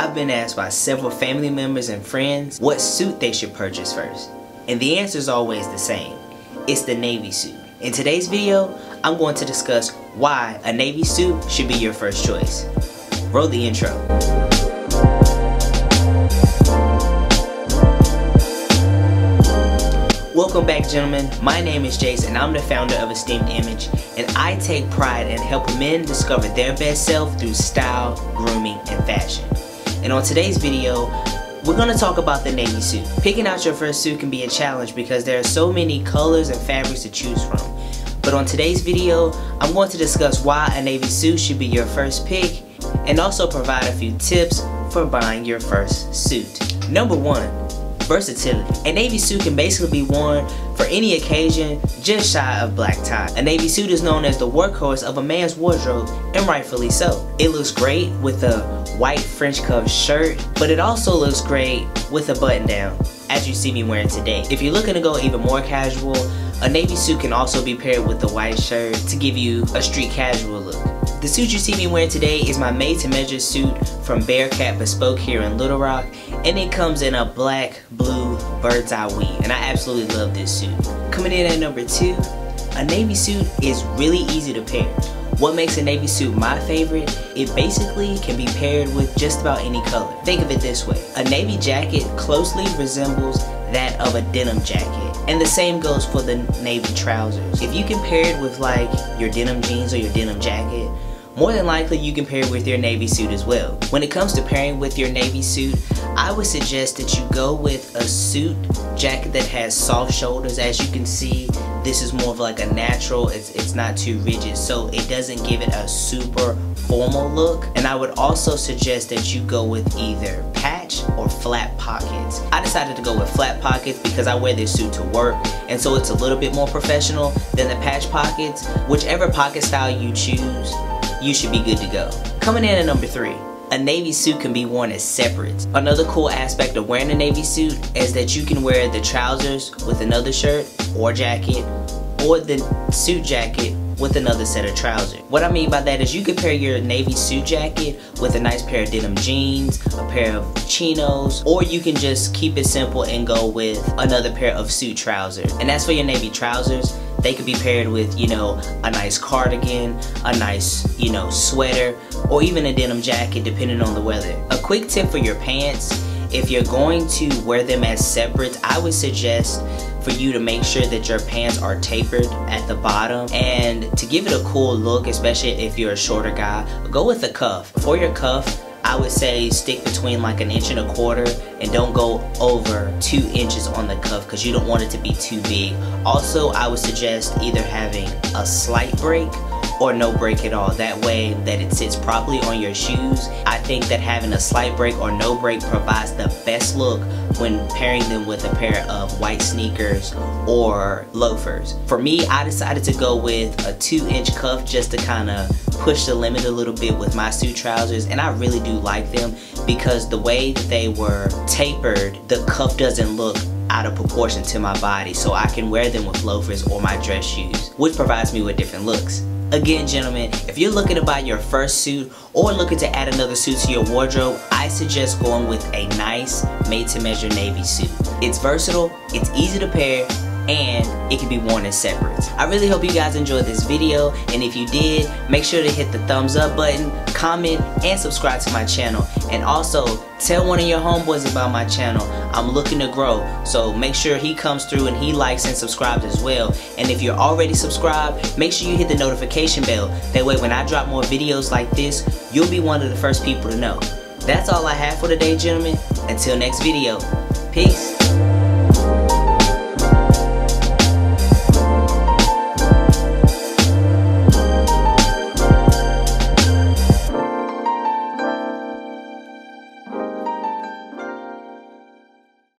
I've been asked by several family members and friends what suit they should purchase first. And the answer is always the same. It's the Navy suit. In today's video, I'm going to discuss why a Navy suit should be your first choice. Roll the intro. Welcome back gentlemen, my name is Jace and I'm the founder of Esteemed Image and I take pride in helping men discover their best self through style, grooming, and fashion. And on today's video, we're to talk about the Navy suit. Picking out your first suit can be a challenge because there are so many colors and fabrics to choose from. But on today's video, I'm going to discuss why a Navy suit should be your first pick and also provide a few tips for buying your first suit. Number one, versatility. A navy suit can basically be worn for any occasion just shy of black tie. A navy suit is known as the workhorse of a man's wardrobe and rightfully so. It looks great with a white French cuff shirt, but it also looks great with a button down as you see me wearing today. If you're looking to go even more casual, a navy suit can also be paired with a white shirt to give you a street casual look. The suit you see me wearing today is my made to measure suit from Bearcat Bespoke here in Little Rock and it comes in a black, blue, bird's eye weave and I absolutely love this suit. Coming in at number two, a navy suit is really easy to pair. What makes a navy suit my favorite? It basically can be paired with just about any color. Think of it this way. A navy jacket closely resembles that of a denim jacket. And the same goes for the navy trousers. If you can pair it with like your denim jeans or your denim jacket, more than likely you can pair it with your navy suit as well. When it comes to pairing with your navy suit, I would suggest that you go with a suit jacket that has soft shoulders. As you can see, this is more of like a natural, it's, it's not too rigid, so it doesn't give it a super formal look. And I would also suggest that you go with either patch or flat pockets. I decided to go with flat pockets because I wear this suit to work, and so it's a little bit more professional than the patch pockets. Whichever pocket style you choose, you should be good to go. Coming in at number three, a navy suit can be worn as separate. Another cool aspect of wearing a navy suit is that you can wear the trousers with another shirt or jacket or the suit jacket with another set of trousers. What I mean by that is you can pair your navy suit jacket with a nice pair of denim jeans, a pair of chinos, or you can just keep it simple and go with another pair of suit trousers. And as for your navy trousers, they could be paired with, you know, a nice cardigan, a nice, you know, sweater, or even a denim jacket depending on the weather. A quick tip for your pants, if you're going to wear them as separate, I would suggest for you to make sure that your pants are tapered at the bottom and to give it a cool look especially if you're a shorter guy go with a cuff for your cuff I would say stick between like an inch and a quarter and don't go over two inches on the cuff because you don't want it to be too big. Also, I would suggest either having a slight break or no break at all. That way that it sits properly on your shoes. I think that having a slight break or no break provides the best look when pairing them with a pair of white sneakers or loafers. For me, I decided to go with a two inch cuff just to kind of push the limit a little bit with my suit trousers and I really do like them because the way they were tapered, the cuff doesn't look out of proportion to my body so I can wear them with loafers or my dress shoes, which provides me with different looks. Again, gentlemen, if you're looking to buy your first suit or looking to add another suit to your wardrobe, I suggest going with a nice made-to-measure navy suit. It's versatile, it's easy to pair, and it can be worn in separates. I really hope you guys enjoyed this video and if you did, make sure to hit the thumbs up button, comment, and subscribe to my channel. And also, tell one of your homeboys about my channel. I'm looking to grow, so make sure he comes through and he likes and subscribes as well. And if you're already subscribed, make sure you hit the notification bell. That way when I drop more videos like this, you'll be one of the first people to know. That's all I have for today, gentlemen. Until next video, peace.